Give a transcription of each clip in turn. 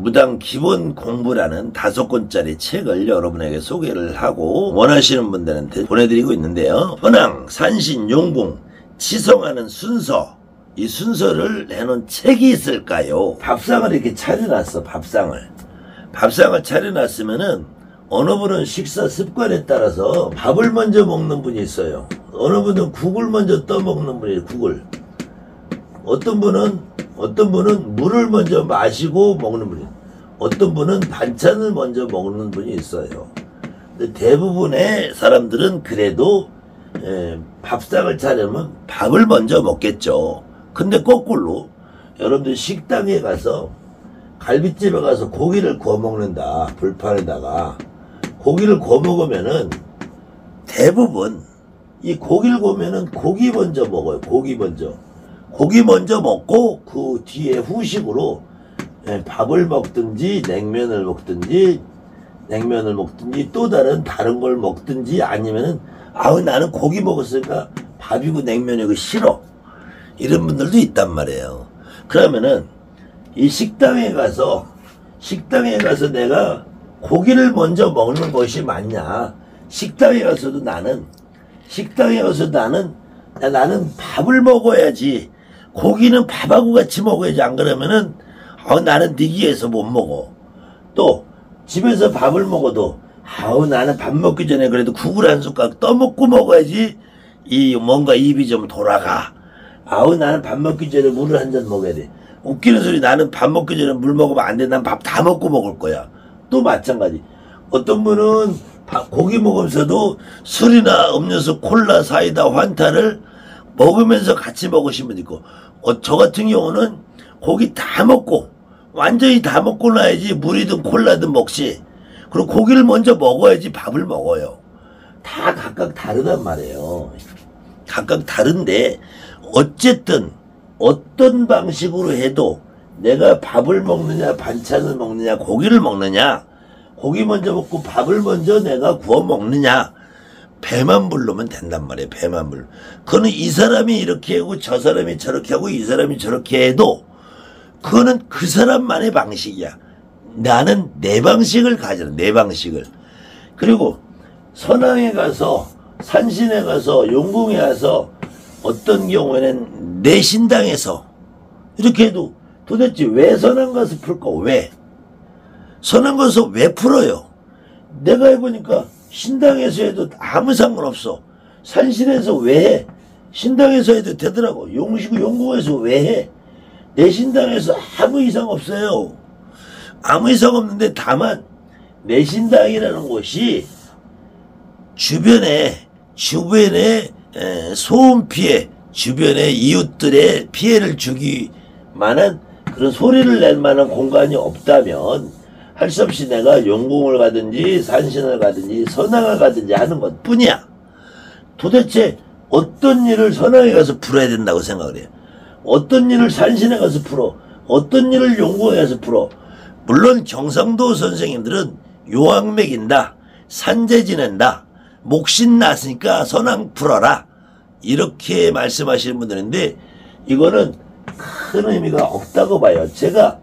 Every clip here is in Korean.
무당 기본 공부라는 다섯 권짜리 책을 여러분에게 소개를 하고 원하시는 분들한테 보내드리고 있는데요. 현황, 산신, 용궁, 치성하는 순서 이 순서를 해놓은 책이 있을까요? 밥상을 이렇게 차려놨어 밥상을 밥상을 차려놨으면은 어느 분은 식사 습관에 따라서 밥을 먼저 먹는 분이 있어요. 어느 분은 국을 먼저 떠먹는 분이 국을. 어떤 분은 어떤 분은 물을 먼저 마시고 먹는 분이 어떤 분은 반찬을 먼저 먹는 분이 있어요. 근데 대부분의 사람들은 그래도 예, 밥상을 차려면 밥을 먼저 먹겠죠. 근데 거꾸로 여러분들 식당에 가서 갈비집에 가서 고기를 구워 먹는다 불판에다가 고기를 구워 먹으면은 대부분 이 고기를 구우면은 고기 먼저 먹어요. 고기 먼저. 고기 먼저 먹고 그 뒤에 후식으로 예, 밥을 먹든지 냉면을 먹든지 냉면을 먹든지 또 다른 다른 걸 먹든지 아니면은 아우 나는 고기 먹었으니까 밥이고 냉면이고 싫어 이런 분들도 있단 말이에요. 그러면은 이 식당에 가서 식당에 가서 내가 고기를 먼저 먹는 것이 맞냐? 식당에 가서도 나는 식당에 가서 나는 야, 나는 밥을 먹어야지 고기는 밥하고 같이 먹어야지 안 그러면은 어, 나는 니기에서 못 먹어. 또 집에서 밥을 먹어도 아우 나는 밥 먹기 전에 그래도 국을 한 숟가락 떠먹고 먹어야지 이 뭔가 입이 좀 돌아가. 아우 나는 밥 먹기 전에 물을 한 잔 먹어야 돼. 웃기는 소리 나는 밥 먹기 전에 물 먹으면 안 돼. 난 밥 다 먹고 먹을 거야. 또 마찬가지. 어떤 분은 밥, 고기 먹으면서도 술이나 음료수, 콜라, 사이다, 환타를 먹으면서 같이 먹으시는 분 있고, 어, 저 같은 경우는 고기 다 먹고, 완전히 다 먹고 나야지 물이든 콜라든 먹지. 그리고 고기를 먼저 먹어야지 밥을 먹어요. 다 각각 다르단 말이에요. 각각 다른데, 어쨌든, 어떤 방식으로 해도 내가 밥을 먹느냐, 반찬을 먹느냐, 고기를 먹느냐, 고기 먼저 먹고 밥을 먼저 내가 구워 먹느냐, 배만 부르면 된단 말이에요. 배만 불. 그거는 이 사람이 이렇게 하고 저 사람이 저렇게 하고 이 사람이 저렇게 해도 그거는 그 사람만의 방식이야. 나는 내 방식을 가져라. 내 방식을. 그리고 선왕에 가서 산신에 가서 용궁에 가서 어떤 경우에는 내 신당에서 이렇게 해도 도대체 왜 선왕 가서 풀까? 왜? 선왕 가서 왜 풀어요? 내가 해보니까 신당에서 해도 아무 상관없어. 산신에서 왜 해? 신당에서 해도 되더라고. 용시구 용궁에서 왜 해? 내 신당에서 아무 이상 없어요. 아무 이상 없는데 다만 내 신당이라는 곳이 주변에 주변에 소음 피해 주변의 이웃들의 피해를 주기 만한 그런 소리를 낼 만한 공간이 없다면 할 수 없이 내가 용궁을 가든지 산신을 가든지 선왕을 가든지 하는 것 뿐이야. 도대체 어떤 일을 선왕에 가서 풀어야 된다고 생각을 해요. 어떤 일을 산신에 가서 풀어. 어떤 일을 용궁에 가서 풀어. 물론 경상도 선생님들은 요항 맥인다. 산재 지낸다. 목신 났으니까 선왕 풀어라. 이렇게 말씀하시는 분들인데 이거는 큰 의미가 없다고 봐요. 제가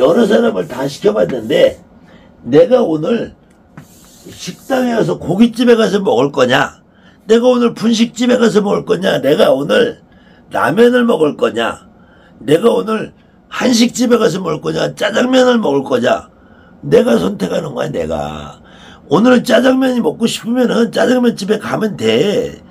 여러 사람을 다 시켜봤는데 내가 오늘 식당에 가서 고깃집에 가서 먹을 거냐 내가 오늘 분식집에 가서 먹을 거냐 내가 오늘 라면을 먹을 거냐 내가 오늘 한식집에 가서 먹을 거냐 짜장면을 먹을 거냐 내가 선택하는 거야 내가. 오늘 짜장면이 먹고 싶으면은 짜장면 집에 가면 돼.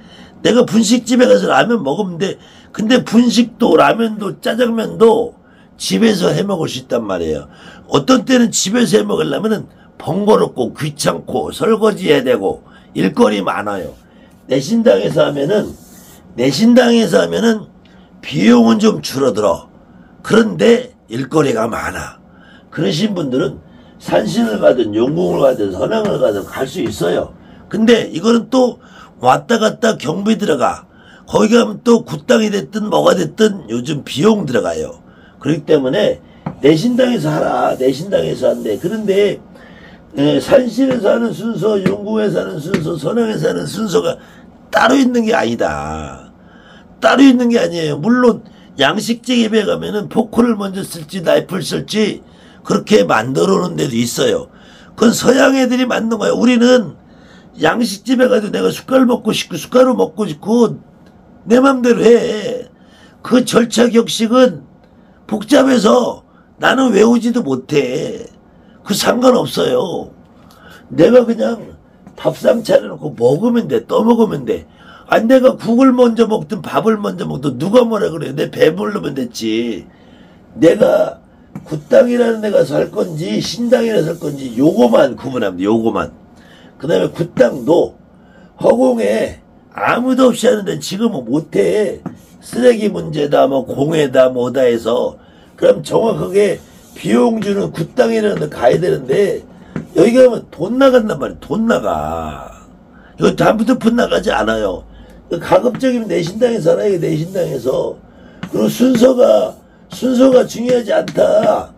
내가 분식집에 가서 라면 먹으면 돼. 근데 분식도 라면도 짜장면도 집에서 해 먹을 수 있단 말이에요 어떤 때는 집에서 해 먹으려면은 번거롭고 귀찮고 설거지 해야 되고 일거리 많아요 내 신당에서 하면은 내 신당에서 하면은 비용은 좀 줄어들어 그런데 일거리가 많아. 그러신 분들은 산신을 가든 용궁을 가든 선왕을 가든 갈 수 있어요. 근데 이거는 또 왔다 갔다 경비 들어가. 거기 가면 또 굿당이 됐든 뭐가 됐든 요즘 비용 들어가요. 그렇기 때문에 내 신당에서 하라. 내 신당에서 한대. 그런데 예, 산신에서 하는 순서, 용궁에서 하는 순서, 선왕에서 하는 순서가 따로 있는 게 아니다. 따로 있는 게 아니에요. 물론 양식집에 가면은 포크를 먼저 쓸지 나이프를 쓸지 그렇게 만들어 놓은 데도 있어요. 그건 서양 애들이 만든 거야. 우리는 양식집에 가도 내가 숟갈 먹고 싶고 숟가루 먹고 싶고 내 맘대로 해. 그 절차 격식은 복잡해서 나는 외우지도 못해. 그 상관없어요. 내가 그냥 밥상 차려놓고 먹으면 돼. 떠먹으면 돼. 아, 내가 국을 먼저 먹든 밥을 먼저 먹든 누가 뭐라 그래. 내 배부르면 됐지. 내가 굿땅이라는 데가 살 건지 신당이라 살 건지 요거만 구분합니다. 요거만. 그 다음에 굿땅도 허공에 아무도 없이 하는데 지금은 못해. 쓰레기 문제다, 뭐 공해다, 뭐다 해서 그럼 정확하게 비용 주는 데 가야 되는데 여기 가면 돈 나간단 말이야. 돈 나가. 이거 다음부터 푼 나가지 않아요. 가급적이면 내신당에서 살아야 내신당에서. 그리고 순서가 순서가 중요하지 않다.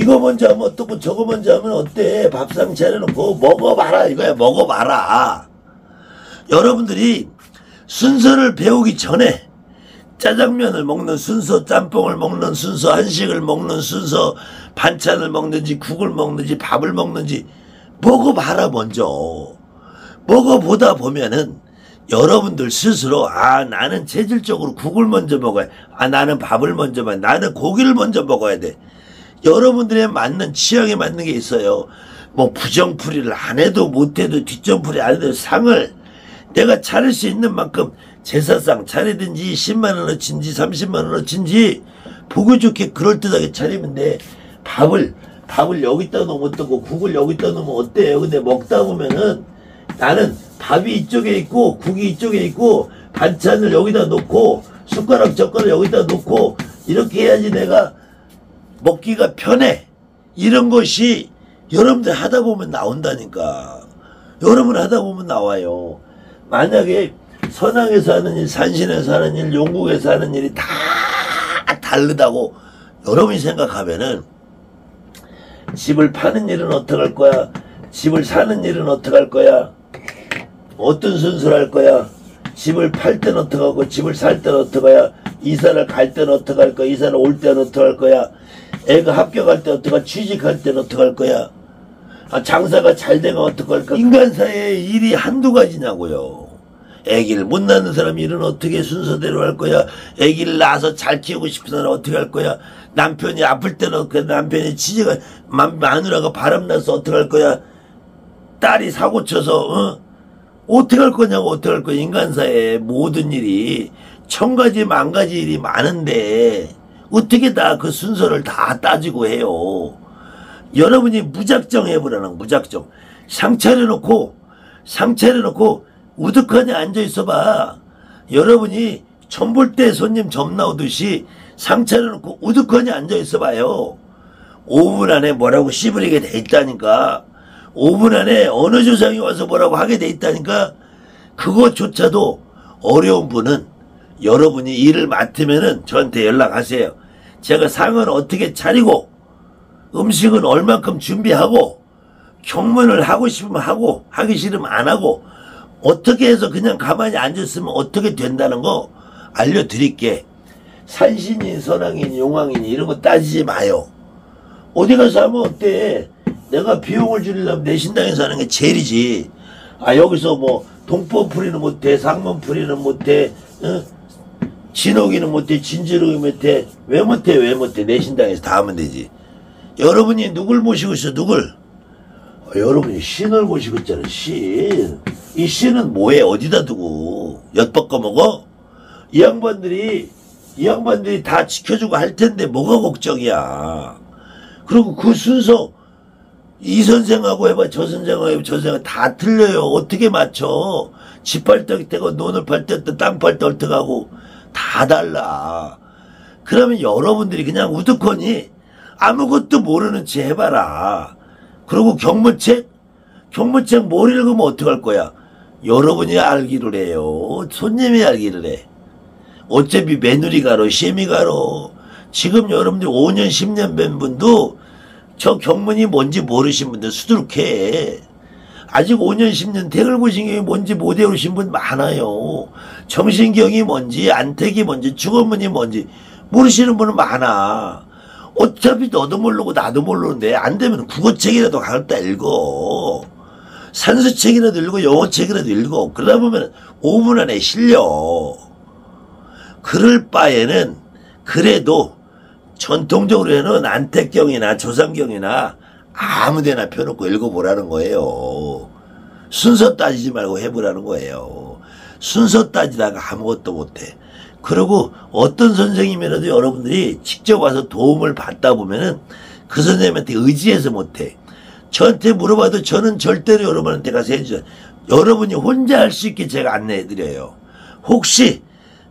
이거 먼저 하면 어떻고 저거 먼저 하면 어때? 밥상 차려놓고 먹어봐라 이거야. 먹어봐라. 여러분들이 순서를 배우기 전에 짜장면을 먹는 순서, 짬뽕을 먹는 순서, 한식을 먹는 순서, 반찬을 먹는지, 국을 먹는지, 밥을 먹는지 먹어봐라 먼저. 먹어보다 보면은 여러분들 스스로 아 나는 체질적으로 국을 먼저 먹어야 아 나는 밥을 먼저 먹어야 나는 고기를 먼저 먹어야 돼. 여러분들의 맞는 취향에 맞는 게 있어요. 뭐 부정풀이를 안 해도 못해도 뒷전풀이 안 해도 상을 내가 차릴 수 있는 만큼 제사상 차리든지 10만원어치인지 30만원어치인지 보기 좋게 그럴듯하게 차리면 돼. 밥을 밥을 여기다 놓으면 어떻고 국을 여기다 놓으면 어때요? 근데 먹다 보면은 나는 밥이 이쪽에 있고 국이 이쪽에 있고 반찬을 여기다 놓고 숟가락 젓가락 여기다 놓고 이렇게 해야지 내가 먹기가 편해. 이런 것이 여러분들 하다 보면 나온다니까. 여러분 하다 보면 나와요. 만약에 선왕에서 하는 일, 산신에서 하는 일, 용국에서 하는 일이 다 다르다고 여러분이 생각하면은 집을 파는 일은 어떻게 할 거야? 집을 사는 일은 어떻게 할 거야? 어떤 순서를 할 거야? 집을 팔 때는 어떻게 하고 집을 살 때는 어떻게 해야 이사를 갈 때는 어떻게 할 거야? 이사를 올 때는 어떻게 할 거야? 애가 합격할 때 어떻게 할 취직할 때는 어떻게 할 거야? 아, 장사가 잘 되면 어떻게 할까? 인간사에 일이 한두 가지냐고요. 애기를 못 낳는 사람 일은 어떻게 순서대로 할 거야? 애기를 낳아서 잘 키우고 싶은 사람 어떻게 할 거야? 남편이 아플 때는 그 남편이 치즈가 마누라가 바람나서 어떻게 할 거야? 딸이 사고 쳐서 어? 어떻게 할 거냐고 어떻게 할 거야? 인간사에 모든 일이 천 가지 만 가지 일이 많은데 어떻게 다 그 순서를 다 따지고 해요? 여러분이 무작정 해보라는 무작정 상 차려 놓고 상 차려 놓고 우두커니 앉아 있어 봐. 여러분이 전볼 때 손님 점 나오듯이 상 차려 놓고 우두커니 앉아 있어 봐요. 5분 안에 뭐라고 씨부리게 돼 있다니까. 5분 안에 어느 조상이 와서 뭐라고 하게 돼 있다니까. 그것조차도 어려운 분은 여러분이 일을 맡으면은 저한테 연락하세요. 제가 상은 어떻게 차리고 음식은 얼만큼 준비하고 경문을 하고 싶으면 하고 하기 싫으면 안 하고 어떻게 해서 그냥 가만히 앉았으면 어떻게 된다는 거 알려드릴게. 산신인, 선왕인, 용왕인 이런 거 따지지 마요. 어디 가서 하면 어때? 내가 비용을 줄이려면 내 신당에서 하는 게 제일이지. 아 여기서 뭐 동포풀이는 못해, 상문 풀이는 못해, 어? 진옥이는 못해, 진지록이 못해. 왜 못해? 왜 못해? 내 신당에서 다 하면 되지. 여러분이 누굴 모시고 있어? 누굴? 어, 여러분이 신을 모시고 있잖아. 신. 이 신은 뭐해? 어디다 두고 엿바꿔 먹어? 이 양반들이 이 양반들이 다 지켜주고 할 텐데 뭐가 걱정이야. 그리고 그 순서 이 선생하고 해봐 저 선생하고 해봐 저 선생 다 틀려요. 어떻게 맞춰? 집팔때 때고 논을 팔때 땅팔때 어떡하고 다 달라. 그러면 여러분들이 그냥 우두커니 아무것도 모르는 채 해봐라. 그리고 경문책? 경문책 뭘 읽으면 어떡할 거야? 여러분이 알기를 해요. 손님이 알기를 해. 어차피 며느리가로 시미 가로 지금 여러분들 5년 10년 된 분도 저 경문이 뭔지 모르신 분들 수두룩해. 아직 5년 10년 대글고신경이 뭔지 못 외우신 분 많아요. 정신경이 뭔지 안택이 뭔지 주거문이 뭔지 모르시는 분은 많아. 어차피 너도 모르고 나도 모르는데 안 되면 국어책이라도 갖다 읽어. 산수책이라도 읽고 영어책이라도 읽어. 그러다 보면 5분 안에 실려. 그럴 바에는 그래도 전통적으로는 안택경이나 조상경이나 아무데나 펴놓고 읽어보라는 거예요. 순서 따지지 말고 해보라는 거예요. 순서 따지다가 아무것도 못해. 그리고 어떤 선생님이라도 여러분들이 직접 와서 도움을 받다 보면은 그 선생님한테 의지해서 못해. 저한테 물어봐도 저는 절대로 여러분한테 가서 해주죠. 여러분이 혼자 할 수 있게 제가 안내해드려요. 혹시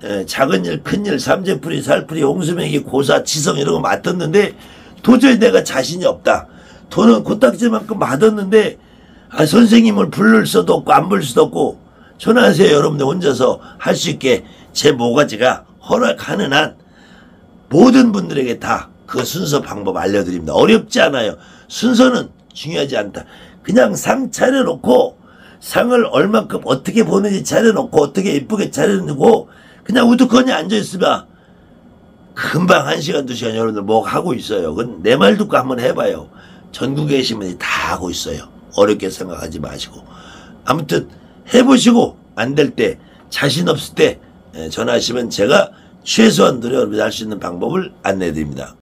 에, 작은 일, 큰 일, 삼재풀이, 살풀이, 홍수맹이, 고사, 지성 이런 거 맡았는데 도저히 내가 자신이 없다. 돈은 코딱지만큼 받았는데 아, 선생님을 부를 수도 없고 안 부를 수도 없고 전화하세요. 여러분들 혼자서 할 수 있게 제 모가지가 허락하는 한 모든 분들에게 다 그 순서 방법 알려드립니다. 어렵지 않아요. 순서는 중요하지 않다. 그냥 상 차려놓고 상을 얼만큼 어떻게 보는지 차려놓고 어떻게 예쁘게 차려놓고 그냥 우두커니 앉아있으면 금방 한 시간 두 시간 여러분들 뭐 하고 있어요. 그건 내 말 듣고 한번 해봐요. 전국에 계신 분이 다 하고 있어요. 어렵게 생각하지 마시고 아무튼 해보시고 안 될 때 자신 없을 때 예, 전화하시면 제가 최소한 노력을 할수 있는 방법을 안내해 드립니다.